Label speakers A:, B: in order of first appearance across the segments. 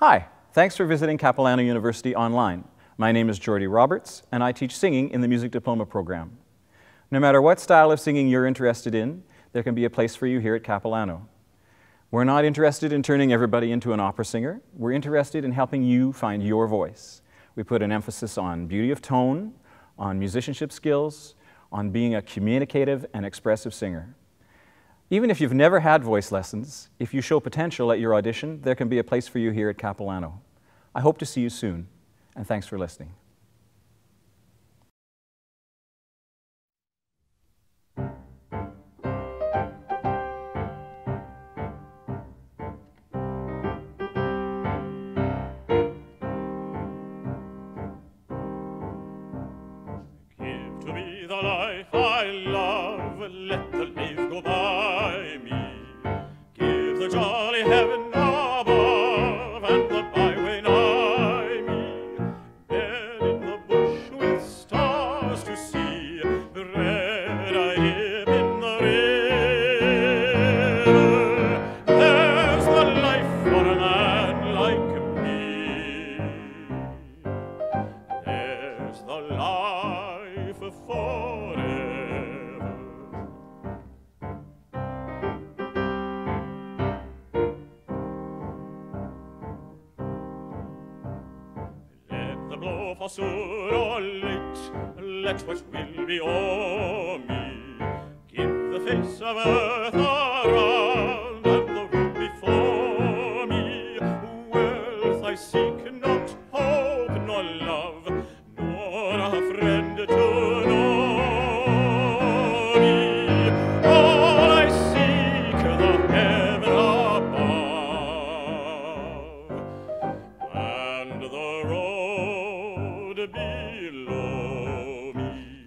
A: Hi, thanks for visiting Capilano University online. My name is Geordie Roberts, and I teach singing in the Music Diploma program. No matter what style of singing you're interested in, there can be a place for you here at Capilano. We're not interested in turning everybody into an opera singer. We're interested in helping you find your voice. We put an emphasis on beauty of tone, on musicianship skills, on being a communicative and expressive singer. Even if you've never had voice lessons, if you show potential at your audition, there can be a place for you here at Capilano. I hope to see you soon, and thanks for listening.
B: let heaven above and the byway me. In the bush with stars to see the red-eyed in the river. There's the life for a man like me. There's the life for what will be o'er me. Give the face of earth around and the room before me. Wealth I seek not, hope nor love, nor a friend below me.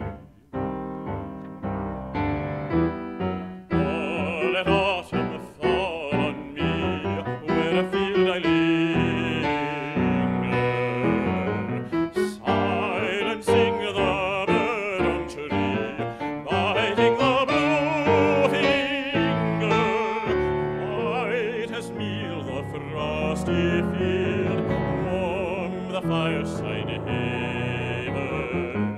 B: Autumn fall on me where afield I linger, silencing the tree, biting the blue white meal the frosty field, the fireside haven.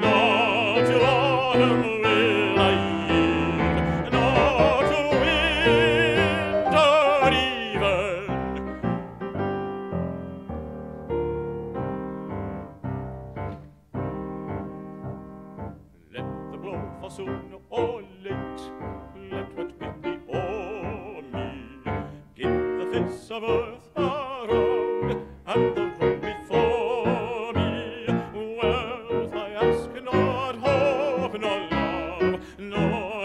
B: Not to autumn will I yield, nor to winter even. Let the blow fall soon or late, let what be o'er me. Give the face of earth